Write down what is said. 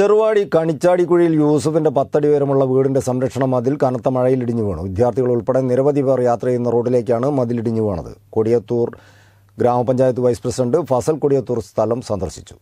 ചെറുവാടി കണിച്ചാടിക്കുഴിയിൽ യൂസഫിന്റെ പത്തടി ഉയരമുള്ള വീടിന്റെ സംരക്ഷണ മതിൽ കനത്ത മഴയിൽ ഇടിഞ്ഞു വീണു. വിദ്യാർത്ഥികൾ ഉൾപ്പെടെ നിരവധി പേർ യാത്ര ചെയ്യുന്ന റോഡിലേക്കാണ് മതിലിടിഞ്ഞു വീണത്. കൊടിയത്തൂർ ഗ്രാമപഞ്ചായത്ത് വൈസ് പ്രസിഡന്റ് ഫസൽ കൊടിയത്തൂർ സ്ഥലം സന്ദർശിച്ചു.